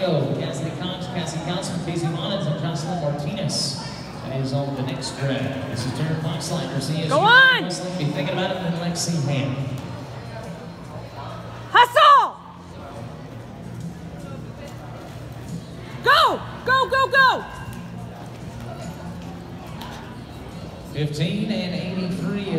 go. Cassidy Cox, Cassie Council, Casey Monens, and Jocelyn Martinez. That is on the next red. This is Taryn Boxleitner, See, Go on! Wrestling. Be thinking about it, and then Lexi Ham. Hustle! Go! Go, go, go! 15 and 83.